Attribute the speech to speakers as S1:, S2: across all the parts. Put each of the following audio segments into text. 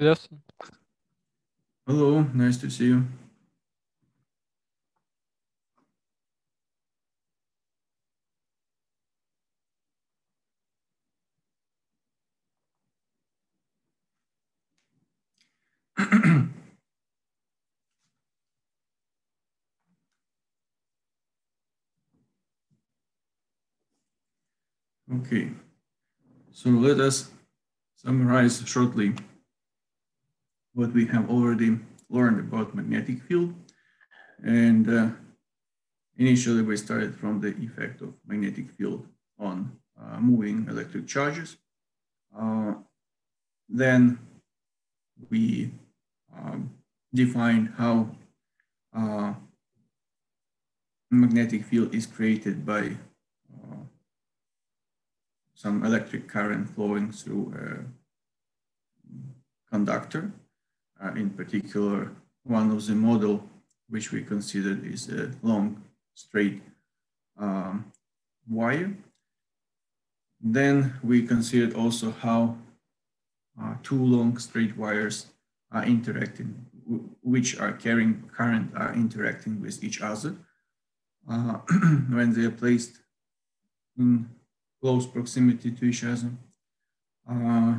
S1: Good afternoon.
S2: Hello, nice to see you. okay, so let us summarize shortly what we have already learned about magnetic field. And uh, initially we started from the effect of magnetic field on uh, moving electric charges. Uh, then we um, defined how uh, magnetic field is created by uh, some electric current flowing through a conductor. Uh, in particular, one of the model which we considered is a long straight um, wire. Then we considered also how uh, two long straight wires are interacting, which are carrying current are interacting with each other uh, when they are placed in close proximity to each other. Uh,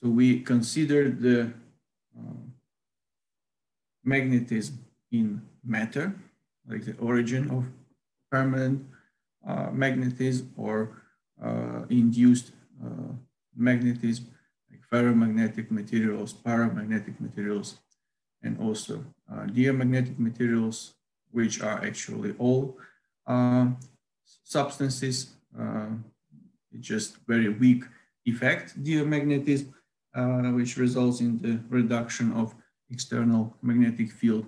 S2: so we considered the magnetism in matter, like the origin of permanent uh, magnetism or uh, induced uh, magnetism, like ferromagnetic materials, paramagnetic materials, and also uh, diamagnetic materials, which are actually all substances uh, just very weak effect diamagnetism, uh, which results in the reduction of external magnetic field.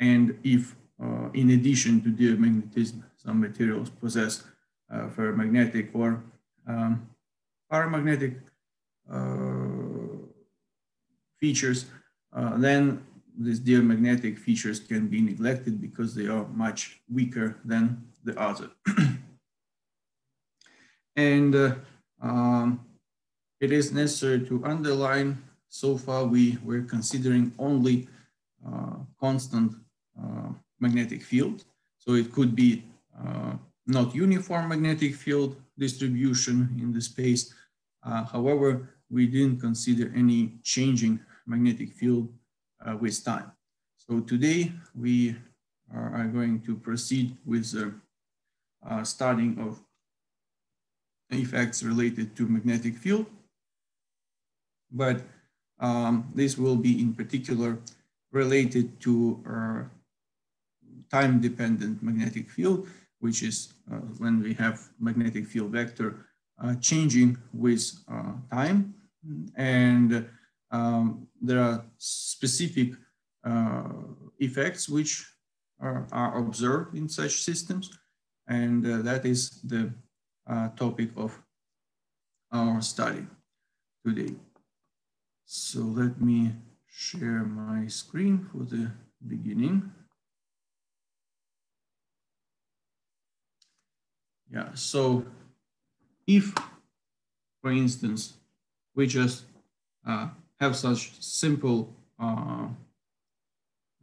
S2: And if, uh, in addition to diamagnetism, some materials possess uh, ferromagnetic or um, paramagnetic uh, features, uh, then these diamagnetic features can be neglected because they are much weaker than the other. and uh, um, it is necessary to underline, so far we were considering only uh, constant uh, magnetic field. So it could be uh, not uniform magnetic field distribution in the space. Uh, however, we didn't consider any changing magnetic field uh, with time. So today we are, going to proceed with the uh, studying of effects related to magnetic field. But um, this will be in particular related to uh, time-dependent magnetic field, which is uh, when we have magnetic field vector uh, changing with uh, time. And um, there are specific uh, effects which are, are, observed in such systems. And uh, that is the topic of our study today. So let me share my screen for the beginning. Yeah, so if, for instance, we just uh, have such simple uh,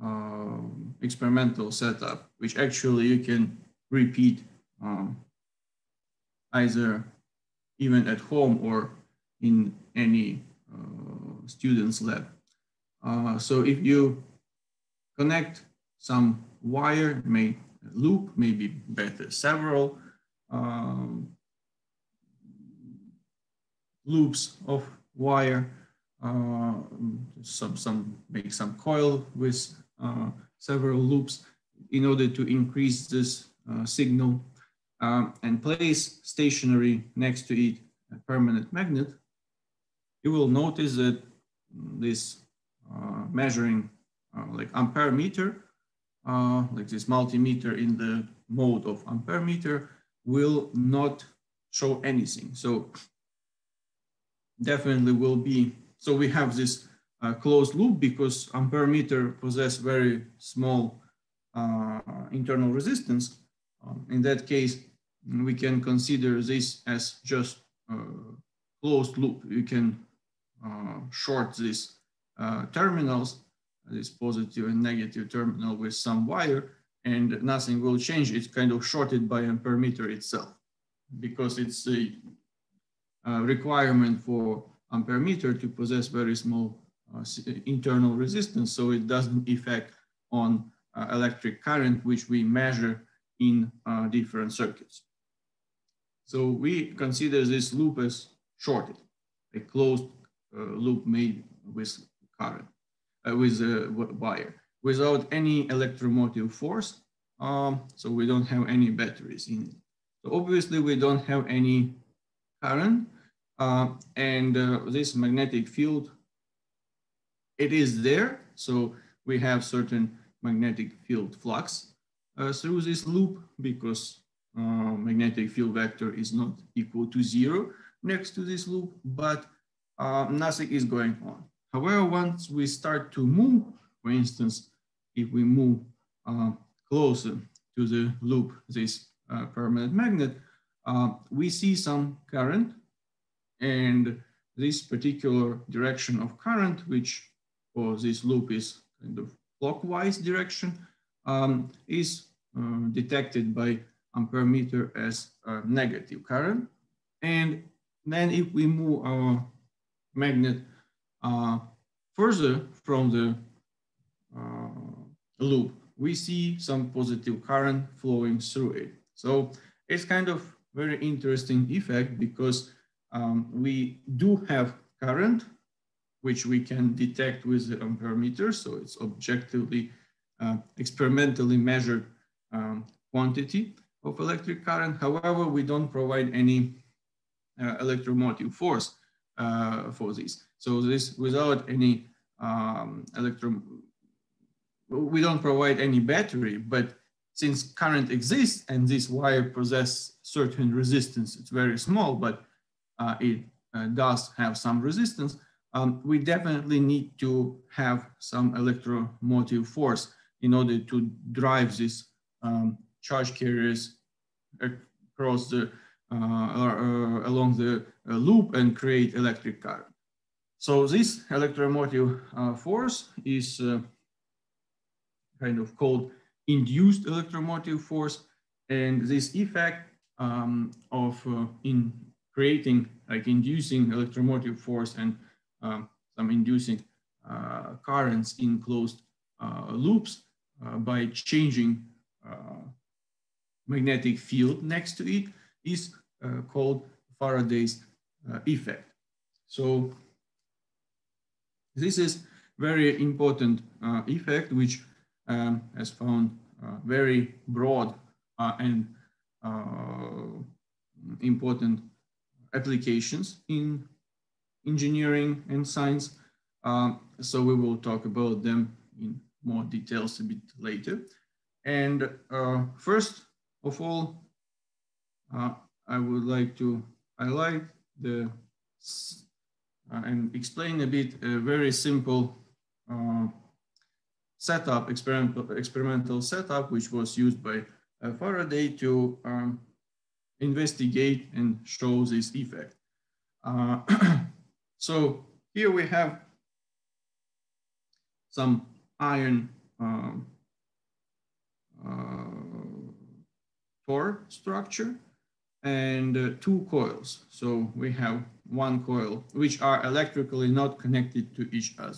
S2: uh, experimental setup, which actually you can repeat um, either even at home or in any uh, student's lab. Uh, so if you connect some wire, may loop, maybe better several um, loops of wire, uh, some, some make some coil with uh, several loops in order to increase this uh, signal um, and place stationary next to it a permanent magnet, you will notice that this uh, measuring uh, like ampere meter, uh, like this multimeter in the mode of ampere meter will not show anything. So definitely will be, so we have this uh, closed loop because ampere meter possess very small uh, internal resistance. Um, in that case, we can consider this as just closed loop. You can short these uh, terminals, this positive and negative terminal with some wire, and nothing will change. It's kind of shorted by ampermeter itself because it's a, a requirement for ampermeter to possess very small uh, internal resistance, so it doesn't affect on uh, electric current, which we measure in uh, different circuits. So we consider this loop as shorted, a closed uh, loop made with current, uh, with a wire, without any electromotive force. Um, so we don't have any batteries in it. So obviously we don't have any current uh, and uh, this magnetic field, it is there. So we have certain magnetic field flux uh, through this loop because uh, magnetic field vector is not equal to zero next to this loop, but uh, nothing is going on. However, once we start to move, for instance, if we move uh, closer to the loop, this uh, permanent magnet, uh, we see some current and this particular direction of current, which for this loop is kind of clockwise direction, um, is uh, detected by ampermeter as a negative current. And then if we move our magnet uh, further from the uh, loop, we see some positive current flowing through it. So it's kind of very interesting effect because um, we do have current, which we can detect with the ampermeter. So it's objectively, uh, experimentally measured um, quantity of electric current. However, we don't provide any uh, electromotive force uh, for this. So this without any um, we don't provide any battery, but since current exists and this wire possess certain resistance, it's very small, but uh, it uh, does have some resistance, um, we definitely need to have some electromotive force in order to drive these um, charge carriers across the or, uh, along the uh, loop and create electric current. So this electromotive uh, force is kind of called induced electromotive force. And this effect um, of in creating, like inducing electromotive force and um, some inducing uh, currents in closed uh, loops uh, by changing magnetic field next to it is called Faraday's effect. So this is very important effect, which um, has found very broad and important applications in engineering and science. Uh, so we will talk about them in more details a bit later. And uh, first of all, uh, I would like to highlight the uh, and explain a bit a very simple uh, setup, experimental, experimental setup, which was used by uh, Faraday to um, investigate and show this effect. Uh, so here we have some iron um, uh, core structure and uh, two coils. So we have one coil, which are electrically not connected to each other.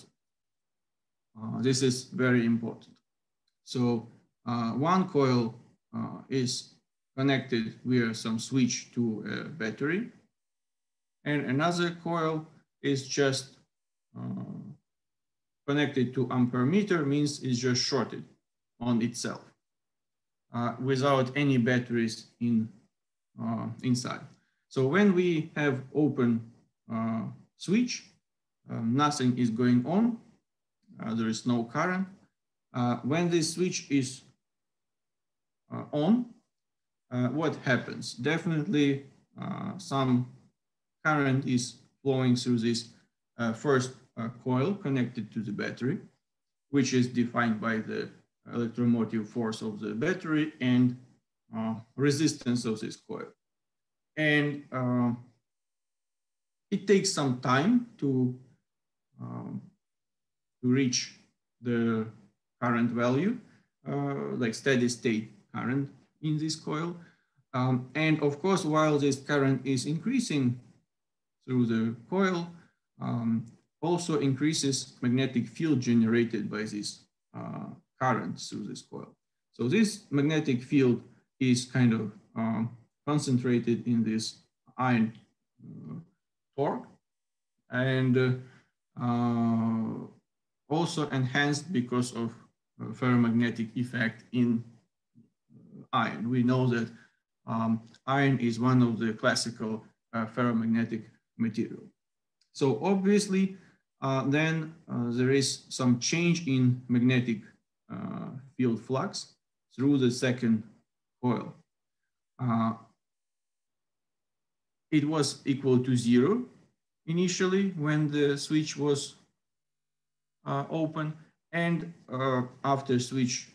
S2: Uh, this is very important. So uh, one coil uh, is connected via some switch to a battery. And another coil is just uh, connected to ampermeter means it's just shorted on itself uh, without any batteries in uh, inside. So when we have open uh, switch, um, nothing is going on. Uh, there is no current. Uh, when this switch is on, uh, what happens? Definitely uh, some current is flowing through this uh, first uh, coil connected to the battery, which is defined by the electromotive force of the battery and uh, resistance of this coil. And uh, it takes some time to to reach the current value, uh, like steady state current in this coil. Um, and of course, while this current is increasing through the coil, um, also increases magnetic field generated by this uh, current through this coil. So this magnetic field is kind of um, concentrated in this iron uh, torque and uh, uh, also enhanced because of uh, ferromagnetic effect in iron. We know that um, iron is one of the classical uh, ferromagnetic material. So obviously, uh, then uh, there is some change in magnetic uh, field flux through the second coil. Uh, it was equal to zero initially when the switch was uh, open and after switch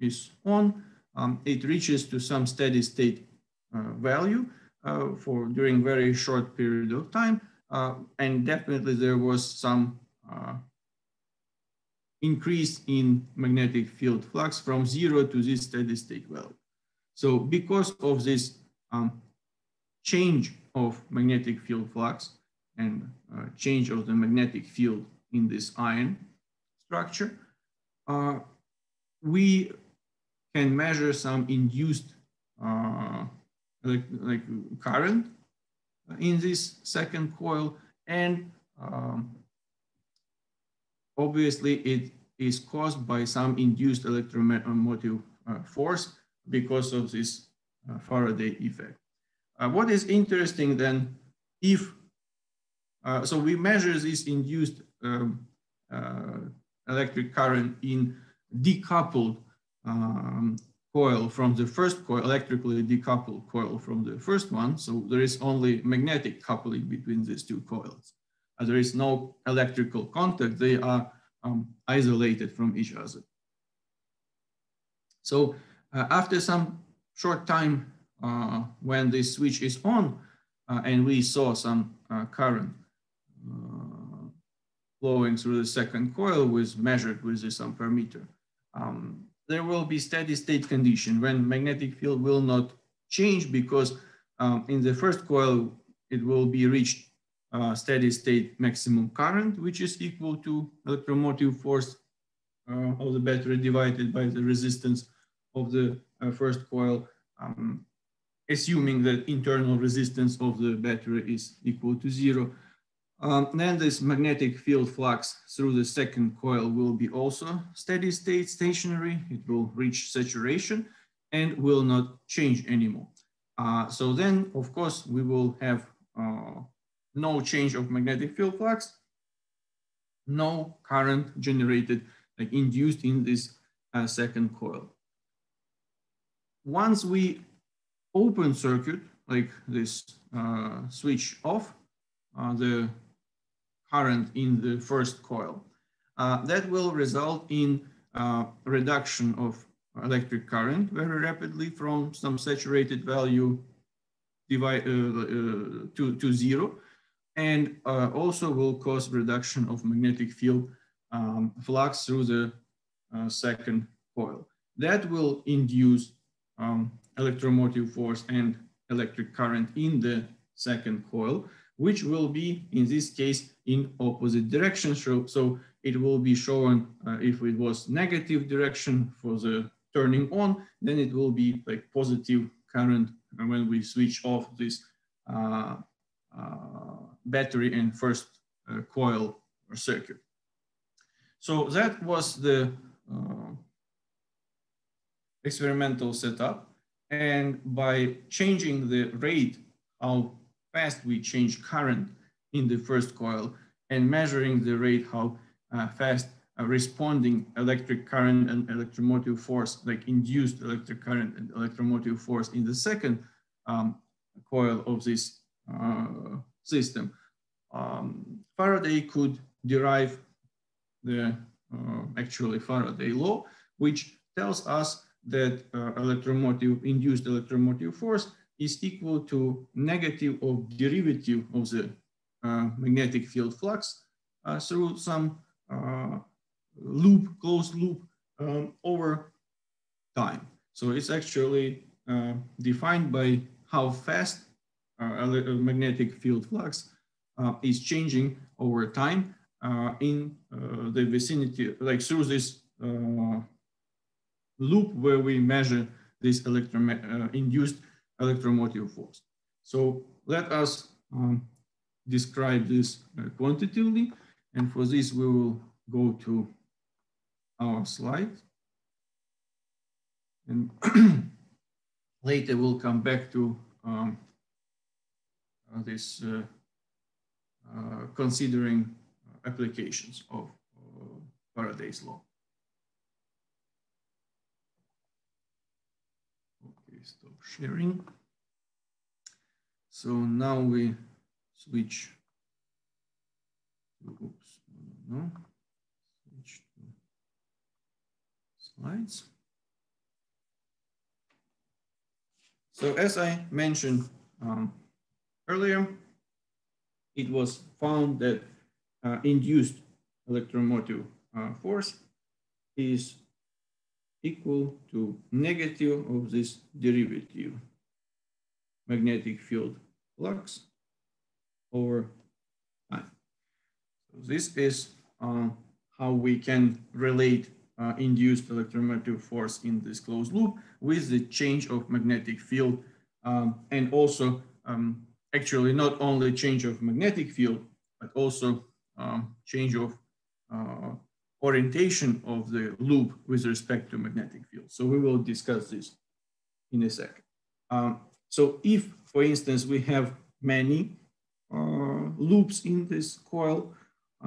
S2: is on, um, it reaches to some steady state uh, value uh, for during very short period of time. Uh, and definitely there was some increase in magnetic field flux from zero to this steady state value. So because of this um, change of magnetic field flux and uh, change of the magnetic field in this iron structure, uh, we can measure some induced uh, like, like current in this second coil and um, obviously it is caused by some induced electromotive uh, force because of this uh, Faraday effect. Uh, what is interesting then, if, uh, so we measure this induced um, uh, electric current in decoupled um, coil from the first coil, electrically decoupled coil from the first one. So there is only magnetic coupling between these two coils. Uh, there is no electrical contact. They are um, isolated from each other. So after some short time uh, when this switch is on uh, and we saw some uh, current uh, flowing through the second coil was measured with this ampermeter. Um, there will be steady state condition when magnetic field will not change because um, in the first coil, it will be reached uh, steady state maximum current, which is equal to electromotive force uh, of the battery divided by the resistance of the uh, first coil, um, assuming that internal resistance of the battery is equal to zero. Um, then this magnetic field flux through the second coil will be also steady state stationary. It will reach saturation and will not change anymore. Uh, so then, of course, we will have uh, no change of magnetic field flux, no current generated, like induced in this uh, second coil. Once we open circuit, like this uh, switch off, uh, the current in the first coil. Uh, that will result in uh, reduction of electric current very rapidly from some saturated value uh, to, to zero and also will cause reduction of magnetic field um, flux through the second coil. That will induce um, electromotive force and electric current in the second coil, which will be, in this case, in opposite direction. So, it will be shown uh, if it was negative direction for the turning on, then it will be like positive current when we switch off this uh, uh, battery and first uh, coil or circuit. So that was the uh, experimental setup. And by changing the rate, how fast we change current in the first coil and measuring the rate how uh, fast uh, responding electric current and electromotive force, like induced electric current and electromotive force in the second um, coil of this uh, system. Um, Faraday could derive the uh, actually Faraday law, which tells us that uh, electromotive induced electromotive force is equal to negative of derivative of the uh, magnetic field flux uh, through some uh, loop, closed loop um, over time. So it's actually uh, defined by how fast uh, magnetic field flux is changing over time in the vicinity, like through this loop where we measure this electro induced electromotive force. So let us um, describe this quantitatively. And for this, we will go to our slide. And later we'll come back to um, uh, this uh, uh, considering applications of Faraday's law. Okay, stop sharing. So now we switch oops, no, switch to slides. So as I mentioned um, earlier, it was found that uh, induced electromotive uh, force is equal to negative of this derivative magnetic field flux over time. So this is uh, how we can relate uh, induced electromotive force in this closed loop with the change of magnetic field um, and also um, actually not only change of magnetic field, but also um, change of uh, orientation of the loop with respect to magnetic field. So we will discuss this in a second. Um, so if, for instance, we have many uh, loops in this coil,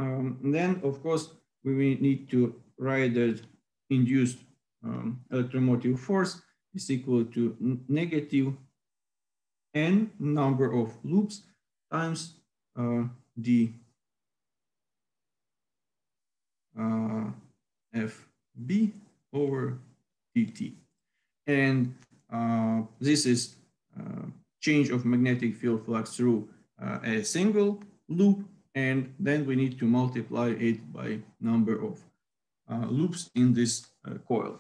S2: um, then of course we need to write that induced um, electromotive force is equal to negative n number of loops times uh, the uh, FB over dt. And uh, this is uh, change of magnetic field flux through uh, a single loop. And then we need to multiply it by number of uh, loops in this uh, coil.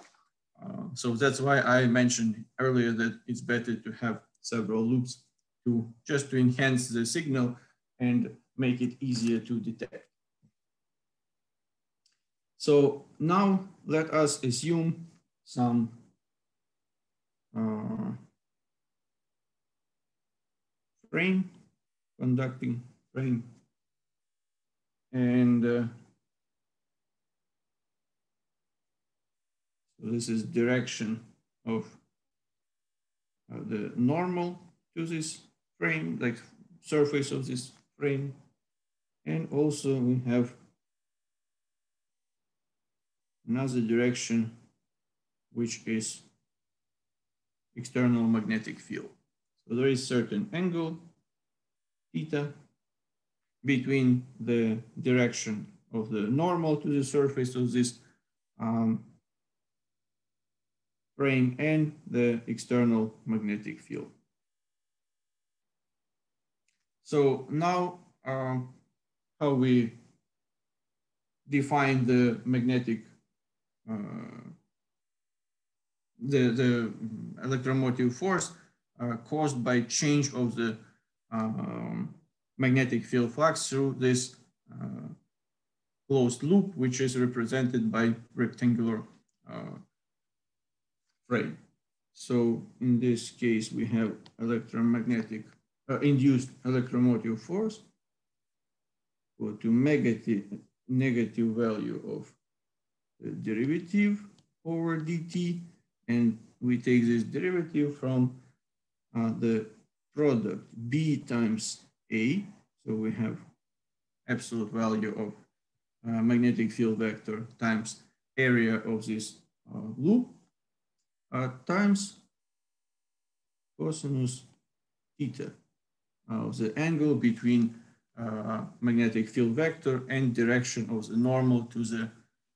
S2: so that's why I mentioned earlier that it's better to have several loops to just to enhance the signal and make it easier to detect. So now let us assume some uh, frame, conducting frame. And uh, so this is direction of uh, the normal to this frame, like surface of this frame. And also we have another direction, which is external magnetic field. So there is certain angle, theta, between the direction of the normal to the surface of this um, frame and the external magnetic field. So now uh, how we define the magnetic the, the electromotive force uh, caused by change of the um, magnetic field flux through this uh, closed loop, which is represented by rectangular frame. So in this case, we have electromagnetic uh, induced electromotive force go to negative, negative value of derivative over dt, and we take this derivative from uh, the product b times a, so we have absolute value of uh, magnetic field vector times area of this uh, loop uh, times cosinus theta of the angle between uh, magnetic field vector and direction of the normal to the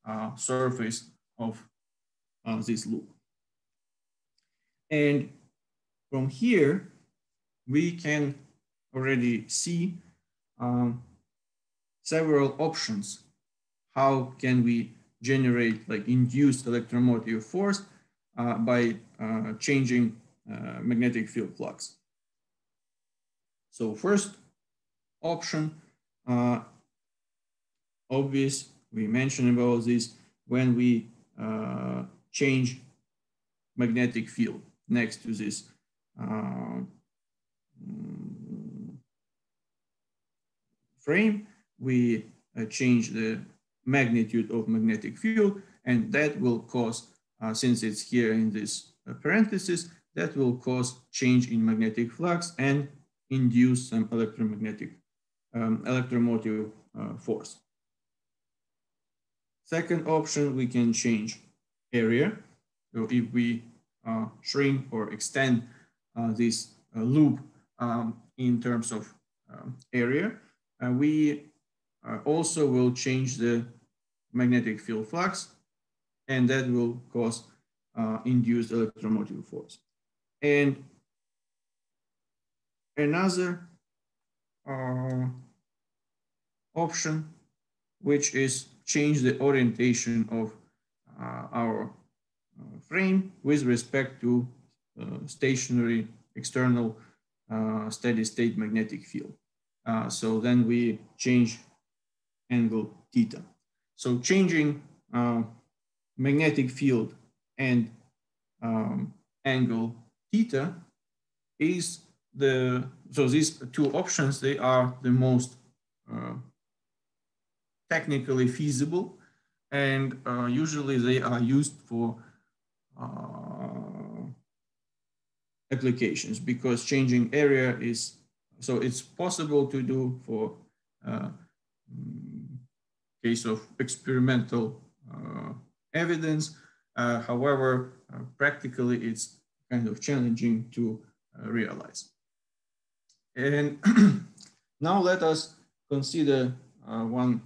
S2: uh, surface of uh, this loop. And from here, we can already see um, several options. How can we generate like induced electromotive force uh, by uh, changing uh, magnetic field flux. So first option, uh, obvious, we mentioned about this when we uh, change magnetic field next to this uh, frame, we uh, change the magnitude of magnetic field, and that will cause, uh, since it's here in this uh, parenthesis, that will cause change in magnetic flux and induce some electromagnetic, um, electromotive uh, force. Second option, we can change area. So if we uh, shrink or extend uh, this loop um, in terms of um, area, we uh, also will change the magnetic field flux, and that will cause uh, induced electromotive force. And another uh, option, which is change the orientation of uh, our uh, frame with respect to uh, stationary external steady state magnetic field. so then we change angle theta. So changing uh, magnetic field and um, angle theta is the, so these two options, they are the most uh, technically feasible and uh, usually they are used for uh, applications because changing area is, so it's possible to do for uh, case of experimental uh, evidence. Uh, however, uh, practically it's kind of challenging to realize. And now let us consider one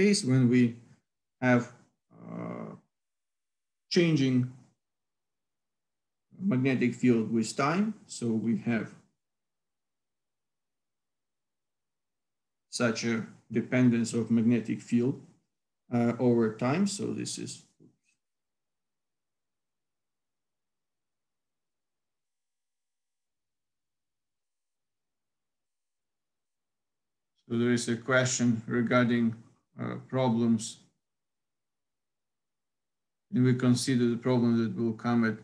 S2: case when we have changing magnetic field with time. So we have such a dependence of magnetic field uh, over time. So this is So there is a question regarding uh, problems. And we consider the problem that will come at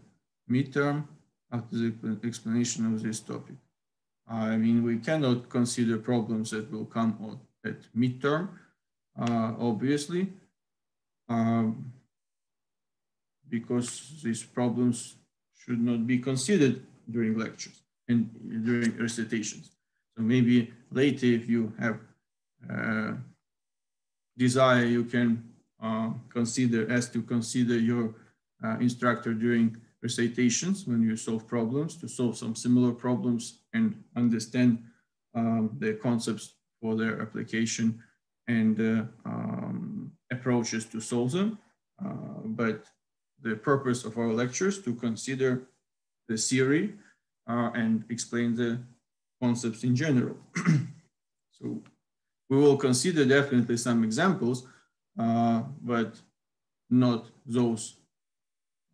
S2: midterm after the explanation of this topic. I mean, we cannot consider problems that will come at midterm, uh, obviously, um, because these problems should not be considered during lectures and during recitations. So maybe later, if you have uh, desire, you can uh, consider as to consider your uh, instructor during recitations when you solve problems to solve some similar problems and understand um, the concepts for their application and uh, um, approaches to solve them. Uh, but the purpose of our lectures to consider the theory uh, and explain the concepts in general. so we will consider definitely some examples, uh, but not those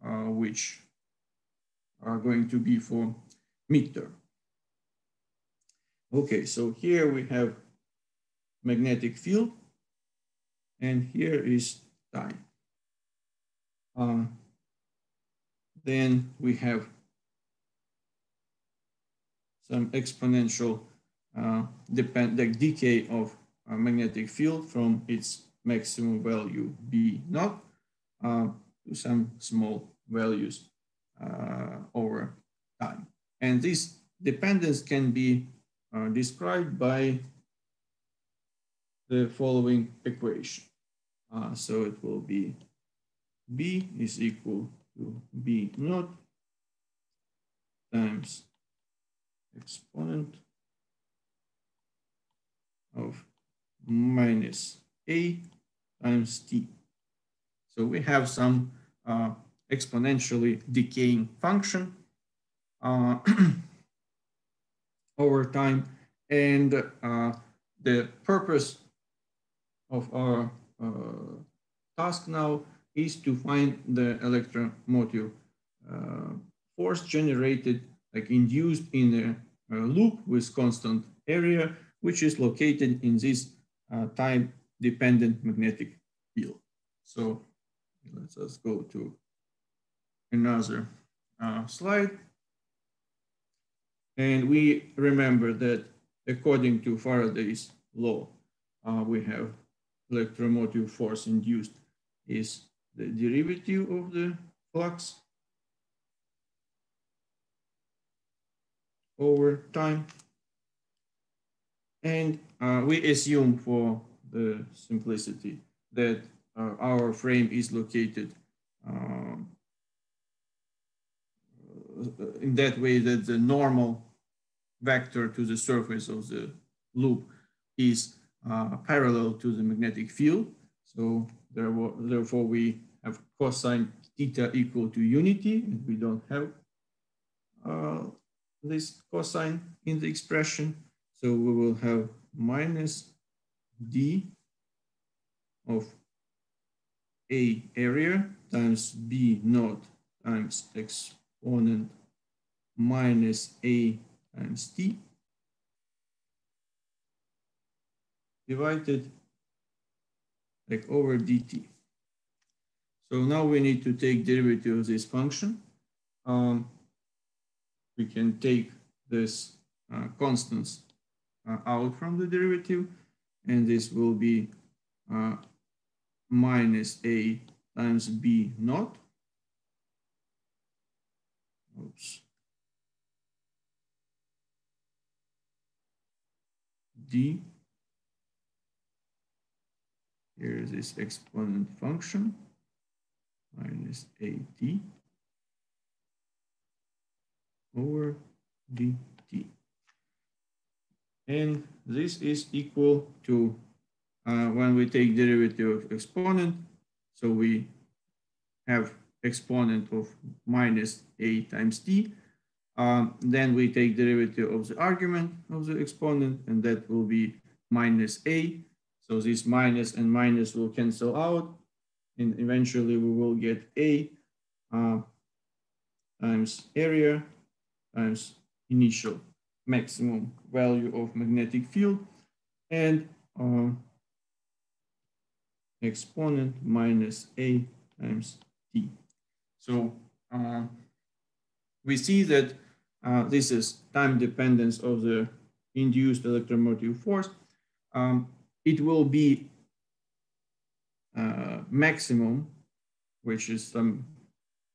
S2: uh, which are going to be for midterm. Okay, so here we have magnetic field, and here is time. Uh, then we have some exponential uh, depend the decay of magnetic field from its maximum value B naught uh, to some small values uh, over time. And this dependence can be uh, described by the following equation. Uh, so it will be B is equal to B naught times exponent of minus A times T. So we have some uh, exponentially decaying function uh, over time. And uh, the purpose of our uh, task now is to find the electromotive uh, force generated, like induced in a, a, loop with constant area, which is located in this uh, time-dependent magnetic field. So let's just go to another uh, slide. And we remember that according to Faraday's law, uh, we have electromotive force induced is the derivative of the flux over time. And uh, we assume for the simplicity that uh, our frame is located um, in that way that the normal vector to the surface of the loop is uh, parallel to the magnetic field. So therefore we have cosine theta equal to unity and we don't have uh, this cosine in the expression. So we will have minus d of a area times b naught times exponent minus a times t divided like over dt. So now we need to take derivative of this function. Um, we can take this uh, constants out from the derivative, and this will be uh, minus a times b naught. Oops. d. Here is this exponent function minus at over dt. And this is equal to uh, when we take derivative of exponent. So we have exponent of minus a times t. Um, then we take derivative of the argument of the exponent, and that will be minus a. So this minus and minus will cancel out, and eventually we will get a uh, times area times initial maximum value of magnetic field and uh, exponent minus a times t. So uh, we see that uh, this is time dependence of the induced electromotive force. Um, it will be uh, maximum, which is some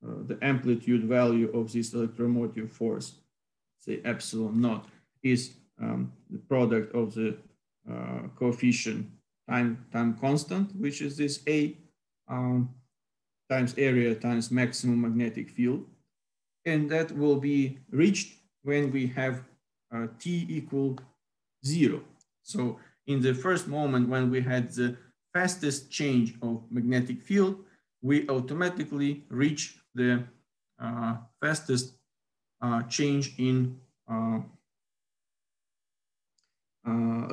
S2: uh, the amplitude value of this electromotive force, say epsilon naught, is um, the product of the uh, coefficient time, time constant, which is this A um, times area times maximum magnetic field. And that will be reached when we have uh, T equal zero. So in the first moment when we had the fastest change of magnetic field, we automatically reach the uh, fastest uh, change in uh,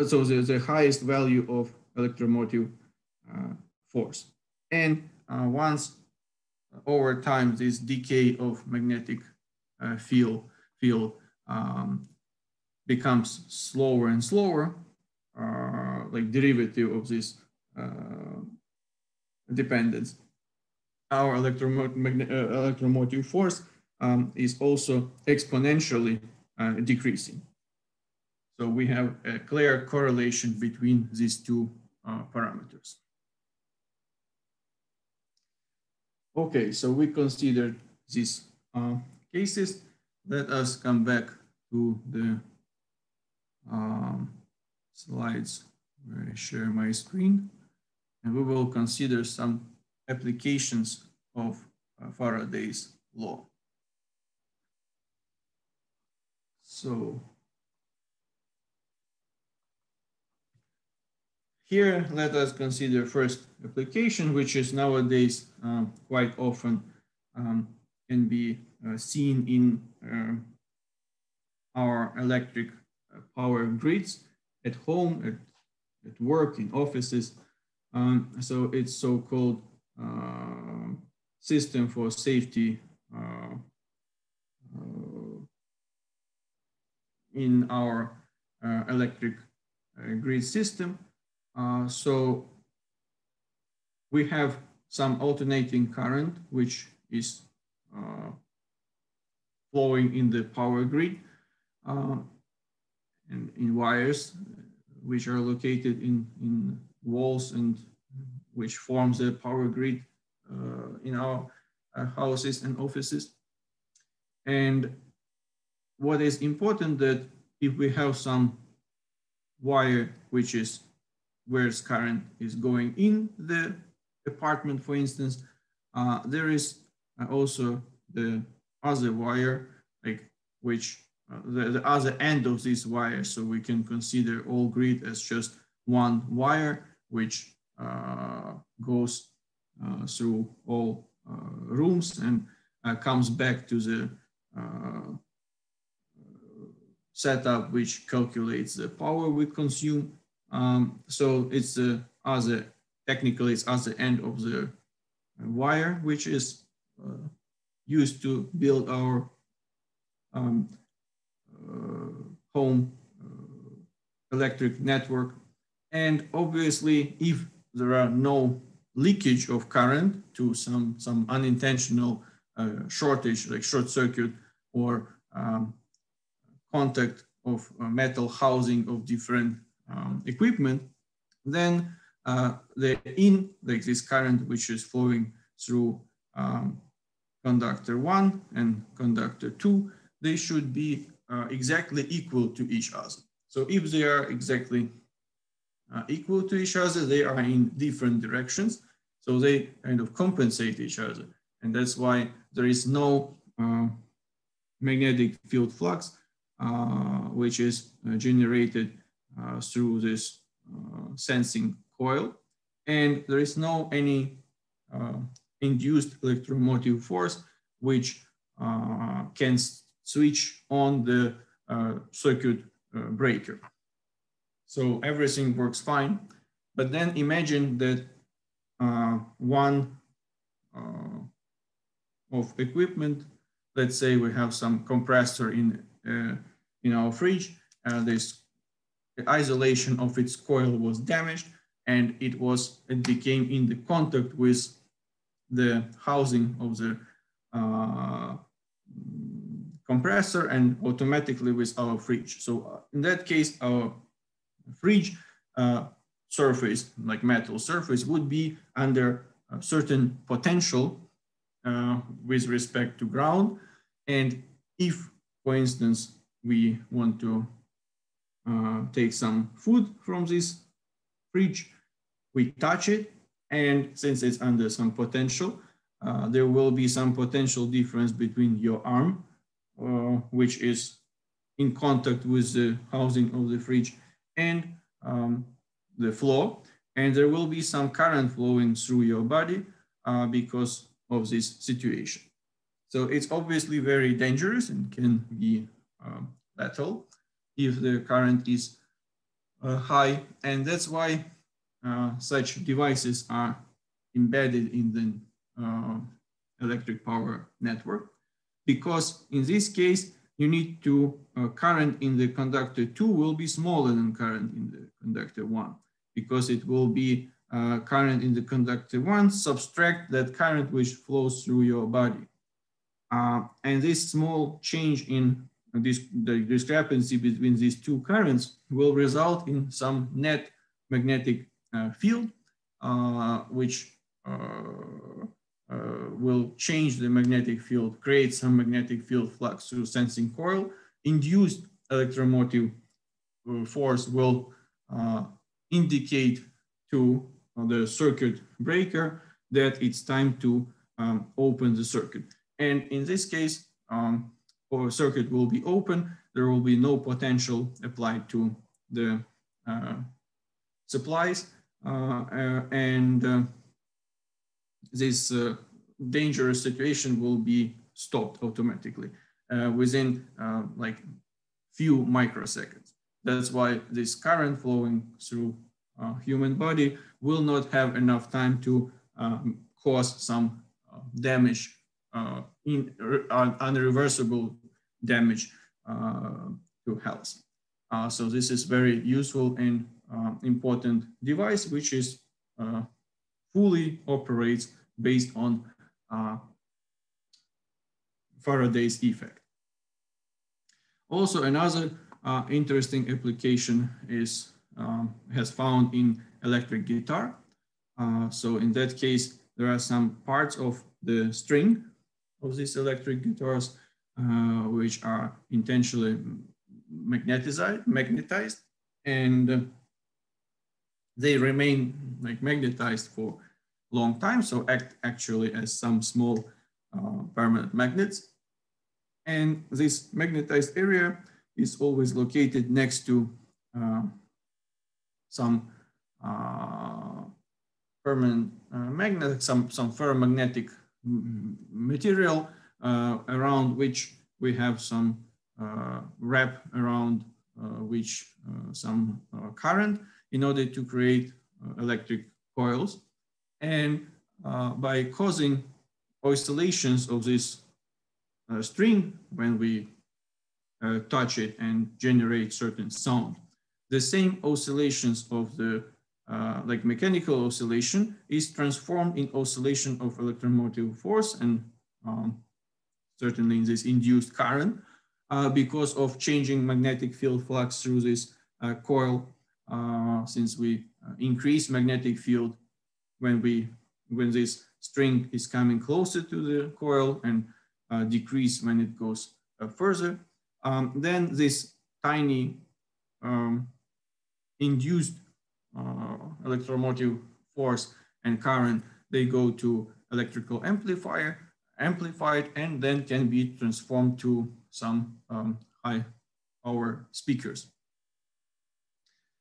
S2: so the, the highest value of electromotive force. And once over time, this decay of magnetic field, field um, becomes slower and slower, uh, like derivative of this uh, dependence our electromotive, uh, electromotive force um, is also exponentially uh, decreasing. So we have a clear correlation between these two uh, parameters. Okay, so we considered these uh, cases. Let us come back to the um, slides where I share my screen. And we will consider some applications of uh, Faraday's law. So here, let us consider first application, which is nowadays um, quite often um, can be uh, seen in uh, our electric uh, power grids at home, at, at work, in offices. Um, so it's so-called uh, system for safety in our electric grid system. So we have some alternating current, which is uh, flowing in the power grid uh, and in wires, which are located in, in walls and which forms the power grid uh, in our uh, houses and offices. And what is important that if we have some wire which is where current is going in the apartment, for instance, uh, there is uh, also the other wire, like which uh, the, the other end of this wire. So we can consider all grid as just one wire, which uh, goes uh, through all uh, rooms and comes back to the setup which calculates the power we consume. Um, so it's the other technically it's at the end of the wire, which is uh, used to build our um, uh, home uh, electric network. And obviously, if there are no leakage of current to some, some unintentional uh, shortage, like short circuit or um, contact of metal housing of different um, equipment, then uh, the in, like this current which is flowing through um, conductor one and conductor two, they should be uh, exactly equal to each other. So if they are exactly uh, equal to each other, they are in different directions. So they kind of compensate each other. And that's why there is no uh, magnetic field flux, uh, which is uh, generated through this sensing coil, and there is no any uh, induced electromotive force which uh, can switch on the uh, circuit uh, breaker. So everything works fine, but then imagine that uh, one uh, of equipment, let's say we have some compressor in, in our fridge, this the isolation of its coil was damaged and it was it became in the contact with the housing of the uh, compressor and automatically with our fridge. So uh, in that case, our fridge uh, surface, like metal surface, would be under a certain potential uh, with respect to ground. And if, for instance, we want to uh, take some food from this fridge, we touch it, and since it's under some potential, uh, there will be some potential difference between your arm, uh, which is in contact with the housing of the fridge and um, the floor. And there will be some current flowing through your body uh, because of this situation. So it's obviously very dangerous and can be um, lethal if the current is uh, high. And that's why uh, such devices are embedded in the uh, electric power network. Because in this case, you need to, uh, current in the conductor two will be smaller than current in the conductor one, because it will be uh, current in the conductor one, subtract that current which flows through your body. Uh, and this small change in this, the discrepancy between these two currents will result in some net magnetic uh, field, uh, which uh, will change the magnetic field, create some magnetic field flux through sensing coil. Induced electromotive force will indicate to the circuit breaker that it's time to um, open the circuit. And in this case, um, circuit will be open. There will be no potential applied to the uh, supplies. Uh, uh, and uh, this dangerous situation will be stopped automatically within like few microseconds. That's why this current flowing through human body will not have enough time to um, cause some damage, in unreversible damage to health. so this is very useful and important device, which is fully operates based on uh, Faraday's effect. Also, another uh, interesting application is um, has found in electric guitar. Uh, so in that case, there are some parts of the string of these electric guitars uh, which are intentionally magnetized, magnetized and they remain like magnetized for long time, so act actually as some small uh, permanent magnets. And this magnetized area is always located next to uh, some uh, permanent uh, magnet, some, some ferromagnetic material uh, around which we have some uh, wrap around which some current in order to create electric coils. And by causing oscillations of this uh, string when we uh, touch it and generate certain sound. The same oscillations of the uh, like mechanical oscillation is transformed in oscillation of electromotive force and um, certainly in this induced current uh, because of changing magnetic field flux through this uh, coil uh, since we increase magnetic field when we when this string is coming closer to the coil and decrease when it goes further. Um, then this tiny um, induced uh, electromotive force and current, they go to electrical amplifier, amplified, and then can be transformed to some um, high power speakers.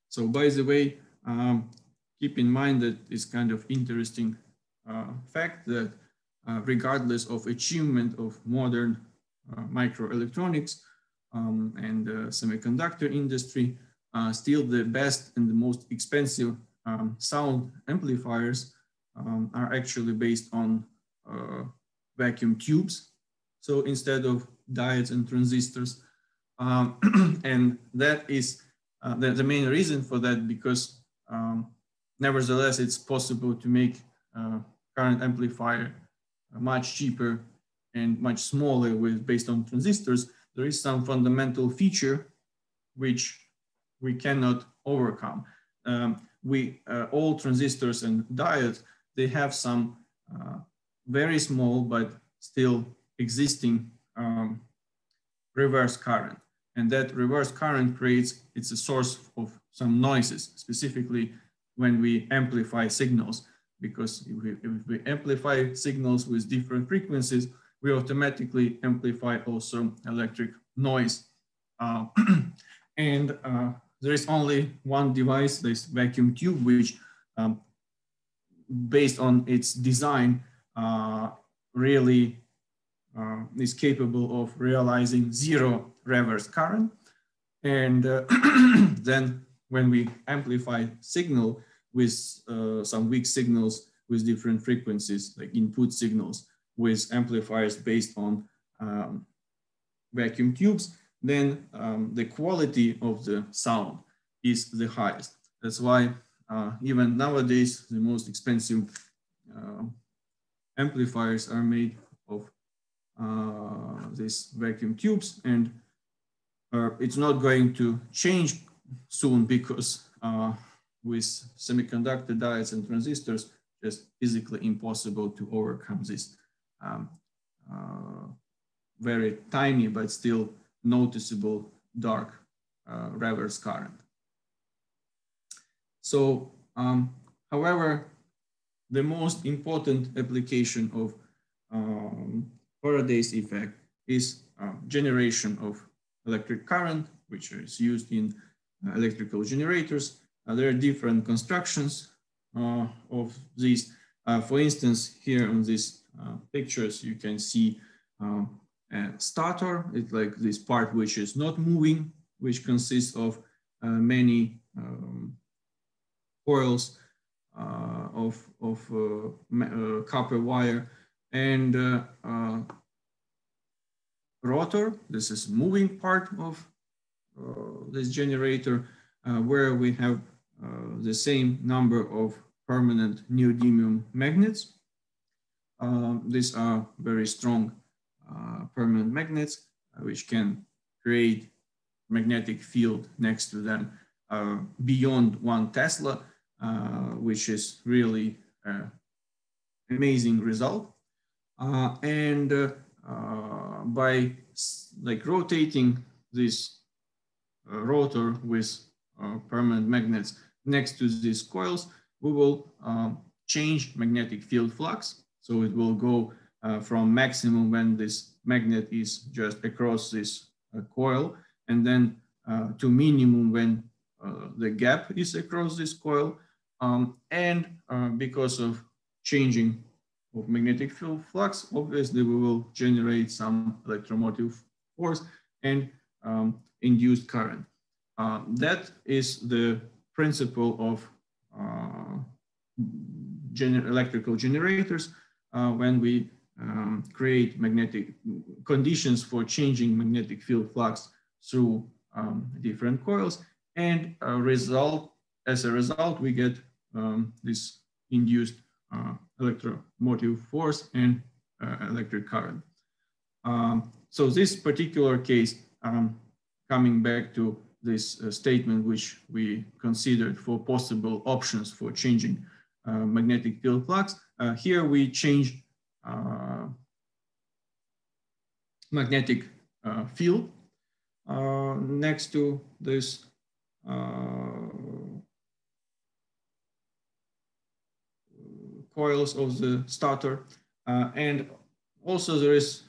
S2: So by the way, um, keep in mind that it's kind of interesting uh, fact that uh, regardless of achievement of modern uh, microelectronics um, and the semiconductor industry, still the best and the most expensive um, sound amplifiers um, are actually based on vacuum tubes. So instead of diodes and transistors, um, and that is uh, the, the, main reason for that because um, nevertheless it's possible to make uh, current amplifier much cheaper and much smaller with based on transistors, there is some fundamental feature which we cannot overcome. Um, we uh, all transistors and diodes, they have some uh, very small but still existing um, reverse current. And that reverse current creates, it's a source of some noises, specifically when we amplify signals because if we, if we amplify signals with different frequencies, we automatically amplify also electric noise. Uh, and uh, there is only one device, this vacuum tube, which um, based on its design, really uh, is capable of realizing zero reverse current. And uh, then when we amplify signal, with uh, some weak signals with different frequencies, like input signals with amplifiers based on um, vacuum tubes, then um, the quality of the sound is the highest. That's why uh, even nowadays, the most expensive uh, amplifiers are made of uh, these vacuum tubes and uh, it's not going to change soon because uh, with semiconductor diodes and transistors, just physically impossible to overcome this um, uh, very tiny but still noticeable dark uh, reverse current. So, um, however, the most important application of um, Faraday's effect is uh, generation of electric current, which is used in uh, electrical generators uh, there are different constructions uh, of these. Uh, for instance, here on these pictures, you can see a stator. It's like this part which is not moving, which consists of many um, coils uh, of, of uh, uh, copper wire. and uh, uh, rotor. This is moving part of uh, this generator uh, where we have uh, the same number of permanent neodymium magnets. these are very strong permanent magnets which can create magnetic field next to them uh, beyond one Tesla, uh, which is really an amazing result. Uh, and by like rotating this rotor with permanent magnets next to these coils, we will um, change magnetic field flux. So it will go uh, from maximum when this magnet is just across this uh, coil and then uh, to minimum when uh, the gap is across this coil. Um, and uh, because of changing of magnetic field flux, obviously we will generate some electromotive force and um, induced current. Uh, that is the principle of uh, gener electrical generators uh, when we um, create magnetic conditions for changing magnetic field flux through um, different coils and a result, as a result, we get um, this induced uh, electromotive force and uh, electric current. Um, so this particular case, um, coming back to this uh, statement which we considered for possible options for changing uh, magnetic field flux, uh, here we change uh, magnetic field next to this coils of the stator. Uh, and also there is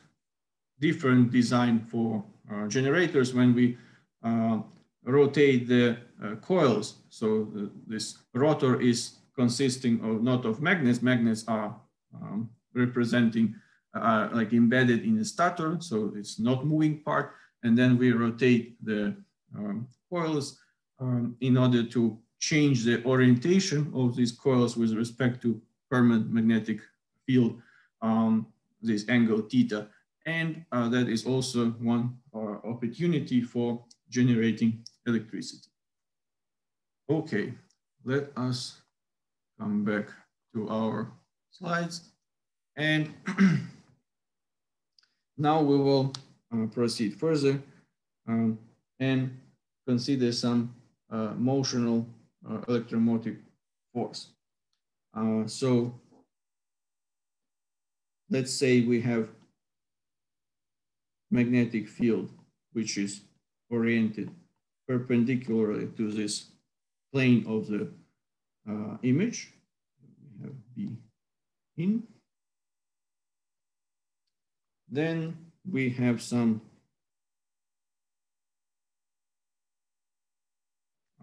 S2: different design for uh, generators when we rotate the coils. So the, this rotor is consisting of not of magnets. Magnets are um, representing uh, like embedded in the stator, so it's not moving part. And then we rotate the um, coils um, in order to change the orientation of these coils with respect to permanent magnetic field, um, this angle theta. And uh, that is also one uh, opportunity for generating electricity. Okay, let us come back to our slides. And now we will uh, proceed further um, and consider some uh, motional uh, electromotive force. Uh, so let's say we have magnetic field, which is oriented perpendicularly to this plane of the uh, image. We have B in. Then we have some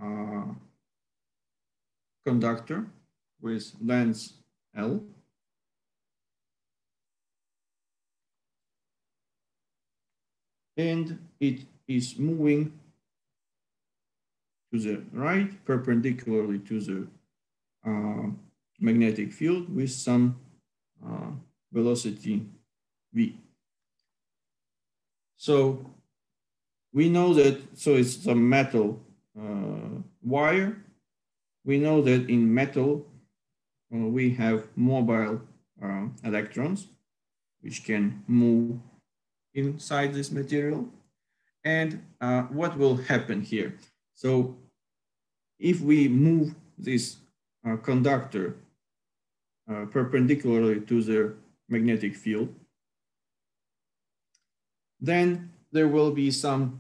S2: uh, conductor with length L. And it is moving to the right, perpendicularly to the uh, magnetic field with some uh, velocity v. So we know that, so it's some metal uh, wire. We know that in metal, we have mobile uh, electrons, which can move inside this material. And uh, what will happen here? So if we move this uh, conductor uh, perpendicularly to the magnetic field, then there will be some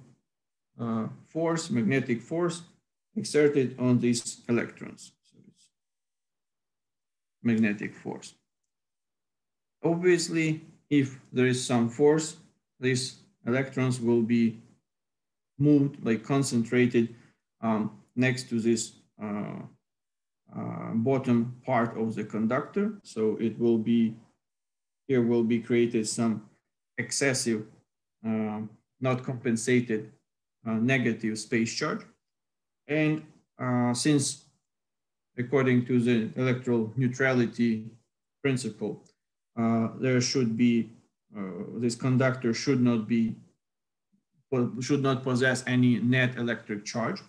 S2: uh, force, magnetic force exerted on these electrons. Magnetic force. Obviously, if there is some force, these electrons will be moved, like concentrated um, next to this uh, uh, bottom part of the conductor. So it will be, here will be created some excessive, uh, not compensated uh, negative space charge. And uh, since according to the electron neutrality principle, uh, there should be, uh, this conductor should not be, should not possess any net electric charge.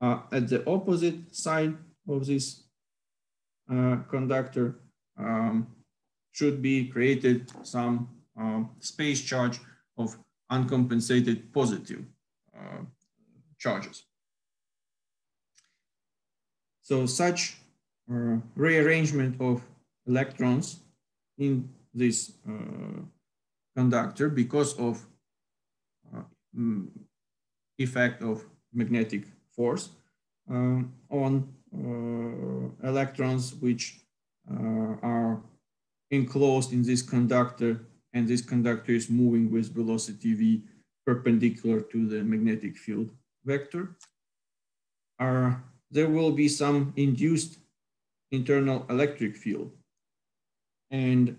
S2: Uh, at the opposite side of this uh, conductor um, should be created some um, space charge of uncompensated positive charges. So such uh, rearrangement of electrons in this uh, conductor because of uh, mm, effect of magnetic force um, on uh, electrons which uh, are enclosed in this conductor and this conductor is moving with velocity v perpendicular to the magnetic field vector. Are, there will be some induced internal electric field. And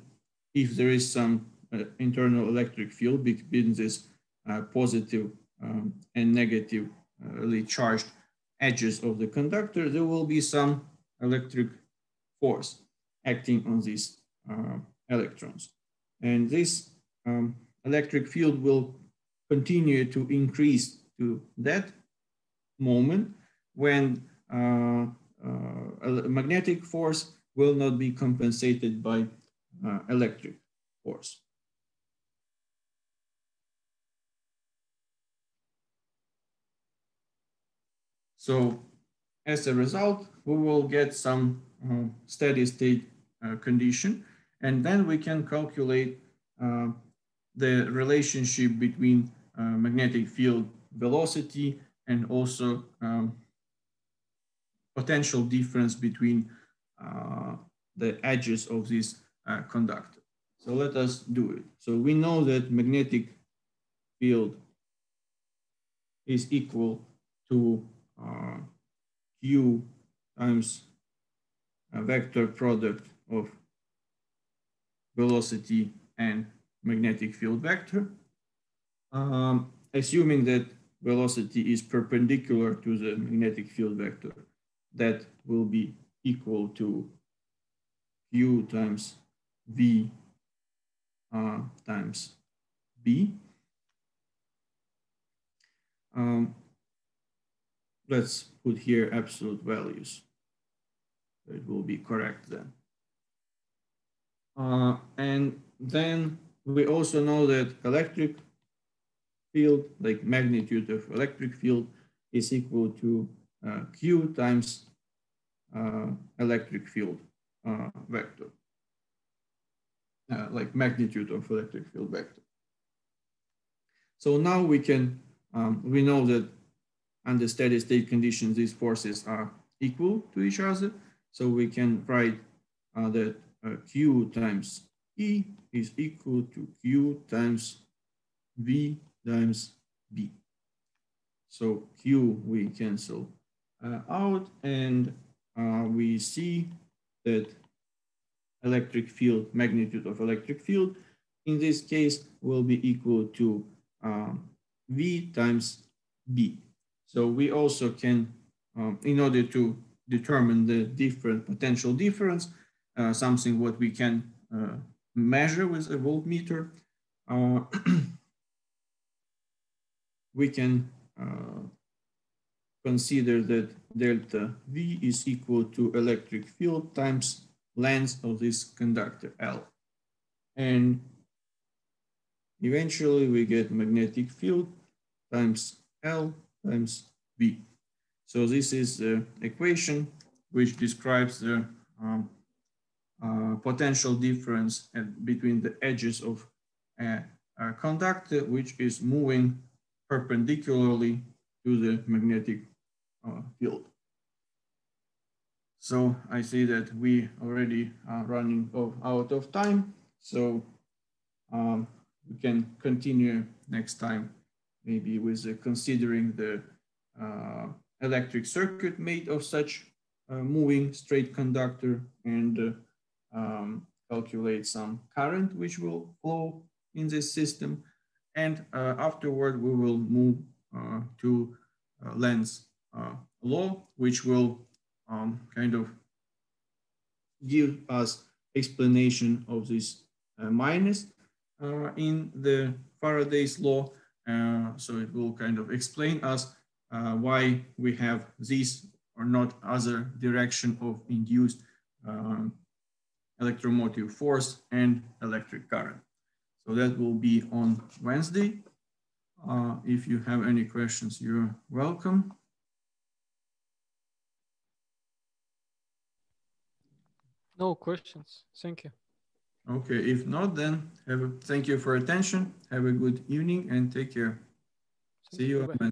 S2: if there is some uh, internal electric field between this uh, positive, um, and negatively charged edges of the conductor, there will be some electric force acting on these uh, electrons. And this um, electric field will continue to increase to that moment when magnetic force will not be compensated by uh, electric force. So as a result, we will get some uh, steady state uh, condition, and then we can calculate uh, the relationship between uh, magnetic field velocity and also um, potential difference between uh, the edges of this uh, conductor. So let us do it. So we know that magnetic field is equal to uh, q times a vector product of velocity and magnetic field vector. Um, assuming that velocity is perpendicular to the magnetic field vector, that will be equal to q times v uh, times b. Um, let's put here absolute values. It will be correct then. Uh, and then we also know that electric field, like magnitude of electric field is equal to Q times uh, electric field uh, vector, uh, like magnitude of electric field vector. So now we can, um, we know that under steady state conditions, these forces are equal to each other. So we can write uh, that uh, Q times E is equal to Q times V times B. So Q we cancel uh, out and uh, we see that electric field, magnitude of electric field, in this case will be equal to um, V times B. So we also can, um, in order to determine the different potential difference, uh, something what we can uh, measure with a voltmeter, uh, we can uh, consider that delta V is equal to electric field times length of this conductor L. And eventually we get magnetic field times L times B. So this is the equation which describes the um, uh, potential difference at, between the edges of a, a, conductor which is moving perpendicularly to the magnetic uh, field. So I see that we already are running out of time. So um, we can continue next time maybe with uh, considering the uh, electric circuit made of such uh, moving straight conductor and uh, um, calculate some current which will flow in this system. And uh, afterward, we will move to Lenz's law, which will um, kind of give us explanation of this minus in the Faraday's law. so it will kind of explain us why we have this or not other direction of induced um, electromotive force and electric current. So that will be on Wednesday. Uh, if you have any questions, you're welcome.
S1: No questions. Thank you.
S2: Okay, if not, then have a, thank you for attention. Have a good evening and take care. Thank See you. you.